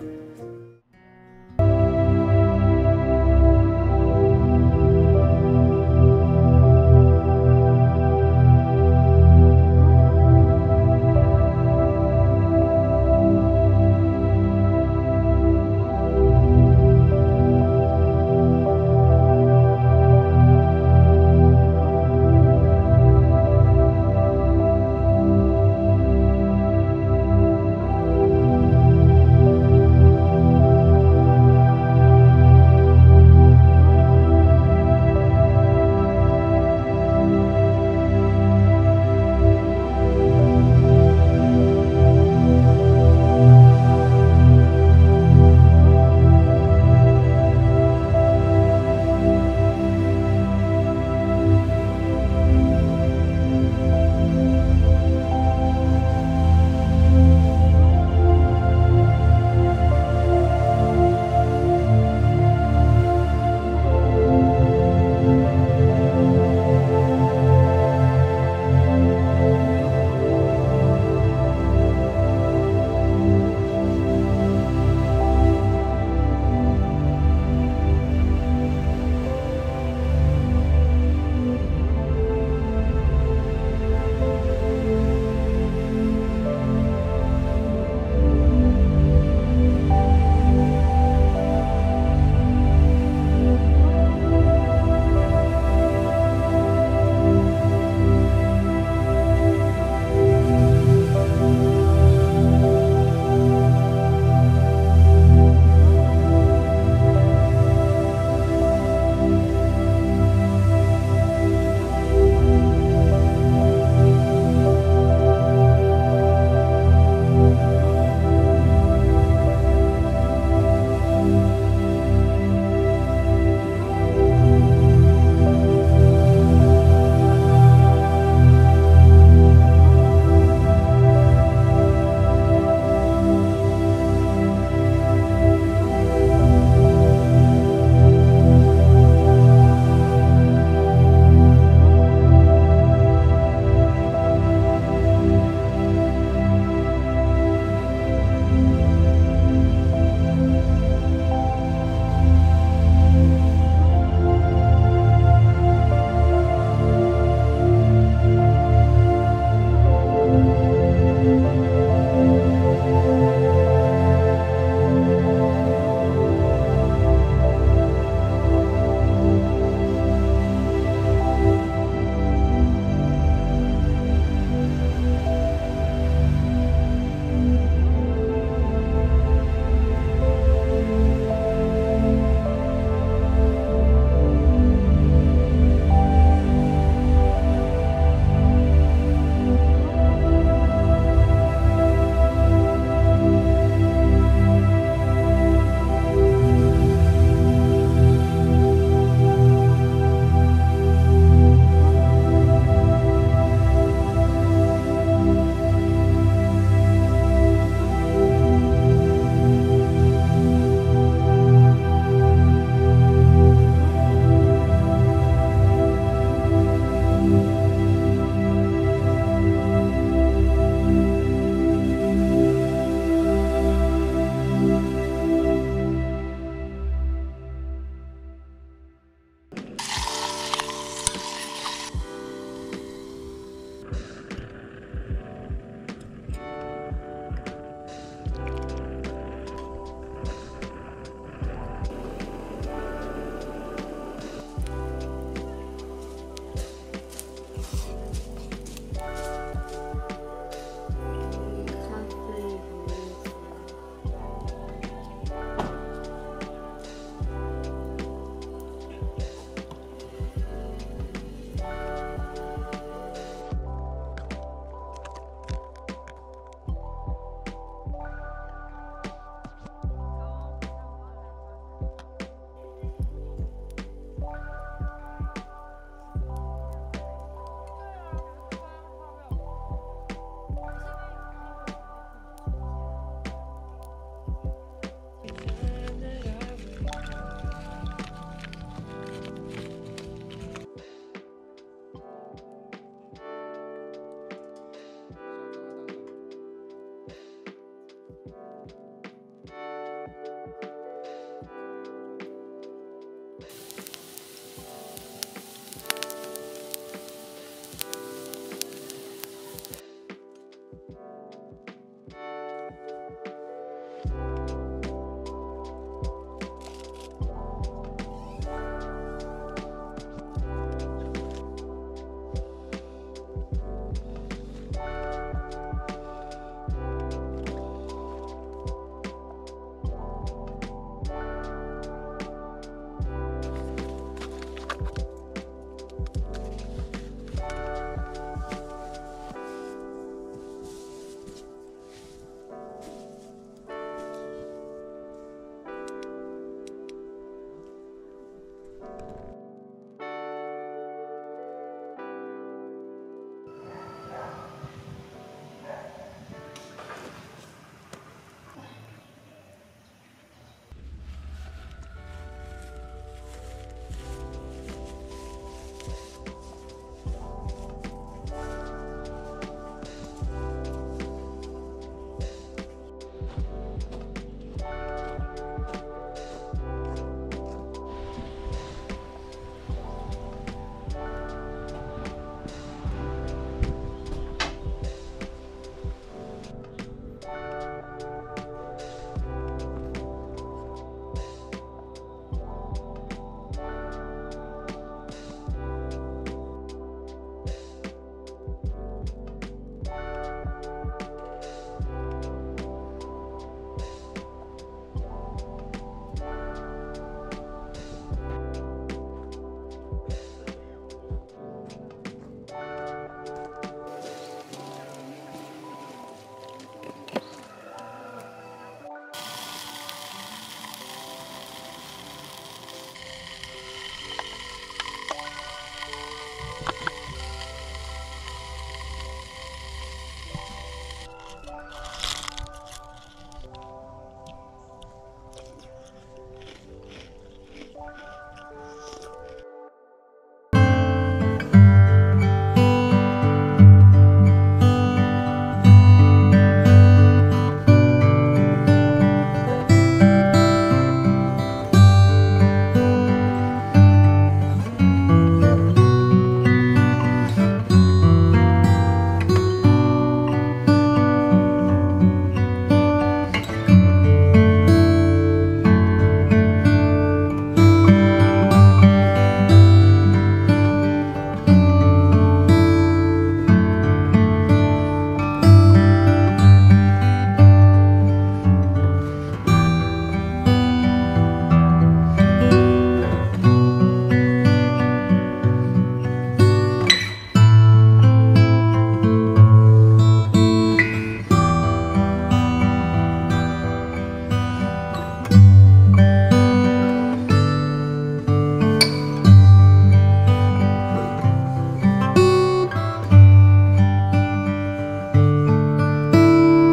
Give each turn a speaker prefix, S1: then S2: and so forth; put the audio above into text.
S1: うん。